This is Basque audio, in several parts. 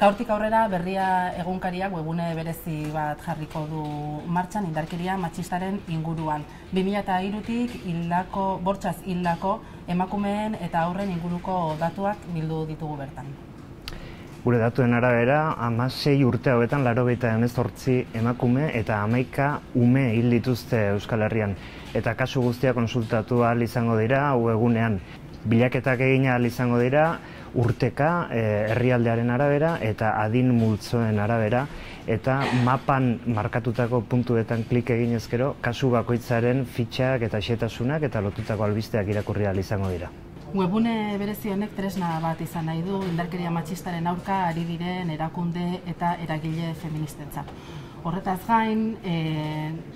Gaurtik aurrera berria egunkariak webune berezi bat jarriko du martxan indarkeria matxistaren inguruan. 2003tik hildako, bortxaz hildako emakumeen eta aurren inguruko datuak bildu ditugu bertan. Gure datuen arabera, amasei urte hauetan laro baita emezortzi emakume eta amaika ume hil dituzte Euskal Herrian. Eta kasu guztia konsultatu ahal izango dira, hau egunean. Bilaketak egin ahal izango dira, urteka eh, herrialdearen arabera eta adin multzoen arabera eta mapan markatutako puntuetan klik egin ezkero kasu bakoitzaren fitxak eta xetasunak eta lotutako albisteak irakurri izango dira. Webune berezi honek tresna bat izan nahi du indarkeria matxistaren aurka ari diren erakunde eta eragile feministentza. Horretaz gain, e,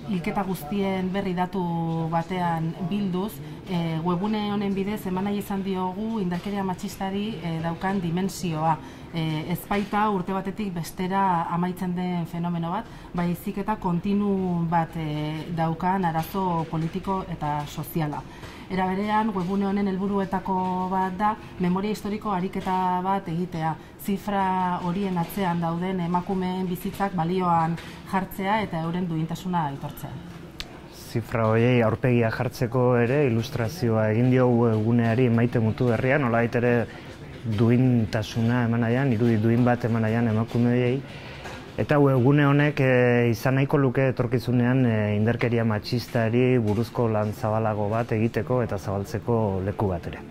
hilketa guztien berri datu batean bilduz, e, webune honen bidez eman izan diogu indarkeria matxistari e, daukan dimensioa. E, ez baita urte batetik bestera amaitzen den fenomeno bat, baizik eta kontinu bat e, daukan arazo politiko eta soziala. Era berean, webune honen helburuetako bat da memoria historiko ariketa bat egitea. Zifra horien atzean dauden emakumeen bizitzak balioan jartzea eta euren duintasuna aitortzea. Zifra horiei aurpegia jartzeko ere ilustrazioa egin diogu eguneari maite mutu berrian, nola ere duintasuna eman aian, irudi duin bat eman aian emakumeei, Eta egune honek e, izan nahiko luke etorkizunean e, indarkeria matxistari buruzko lan zabalago bat egiteko eta zabaltzeko leku bat ere.